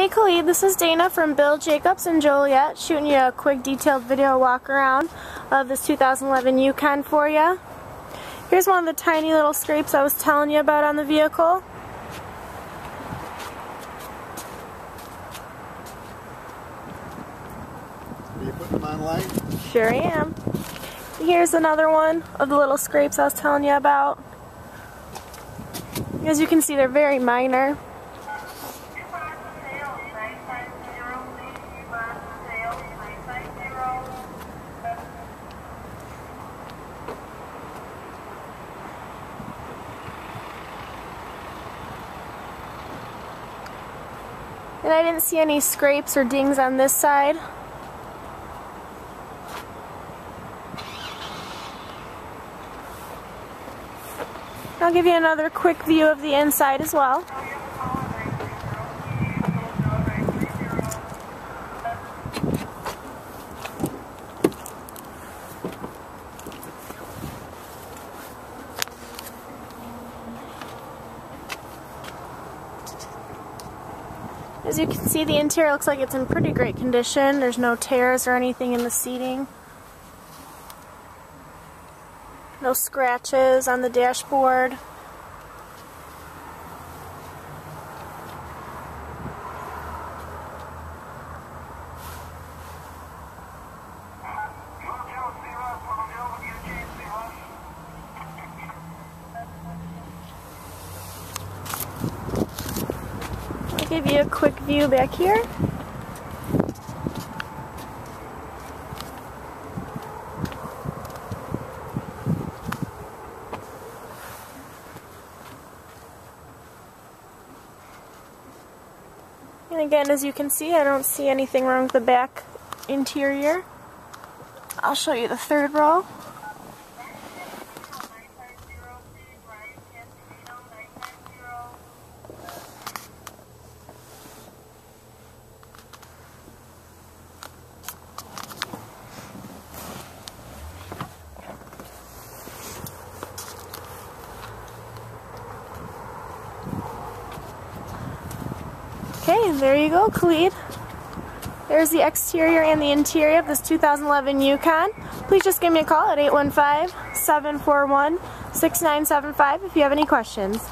Hey Khalid, this is Dana from Bill Jacobs and Joliet, shooting you a quick detailed video walk around of this 2011 Yukon for you. Here's one of the tiny little scrapes I was telling you about on the vehicle. Are you putting them online? Sure I am. Here's another one of the little scrapes I was telling you about. As you can see, they're very minor. And I didn't see any scrapes or dings on this side. I'll give you another quick view of the inside as well. As you can see, the interior looks like it's in pretty great condition. There's no tears or anything in the seating. No scratches on the dashboard. Give you a quick view back here. And again, as you can see, I don't see anything wrong with the back interior. I'll show you the third row. Okay, there you go, Khalid. There's the exterior and the interior of this 2011 Yukon. Please just give me a call at 815-741-6975 if you have any questions.